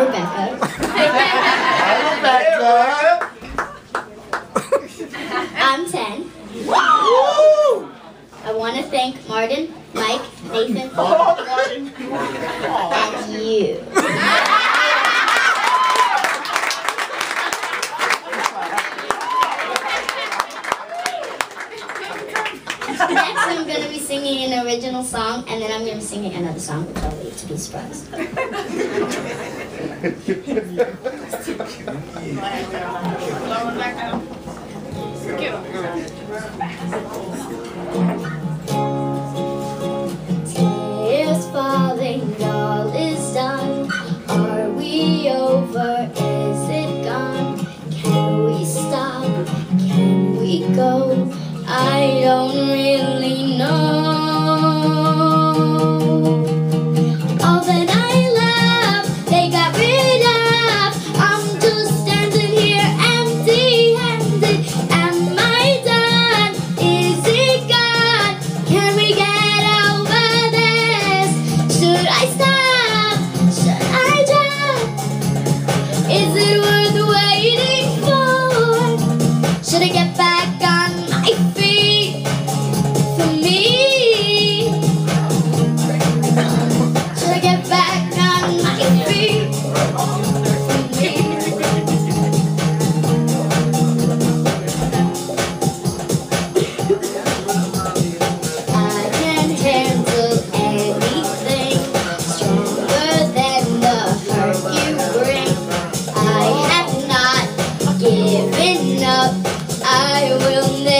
Rebecca. Rebecca. I'm 10. I want to thank Martin, Mike, Nathan, and you. Next, I'm going to be singing an original song, and then I'm going to be singing another song, which I'll leave to be surprised. Tears falling, all is done. Are we over? Is it gone? Can we stop? Can we go? I don't really know. room there.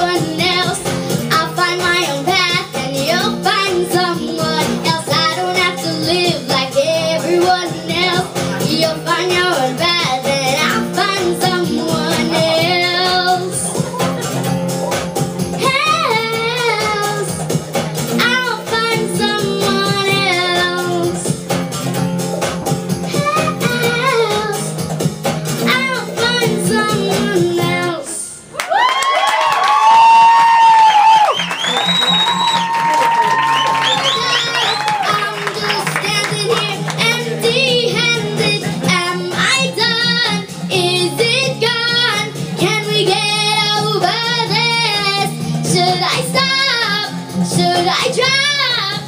my job?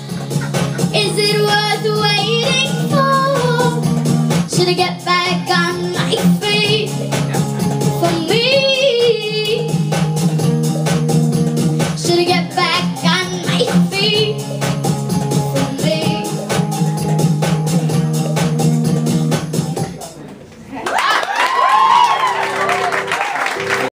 Is it worth waiting for? Should I get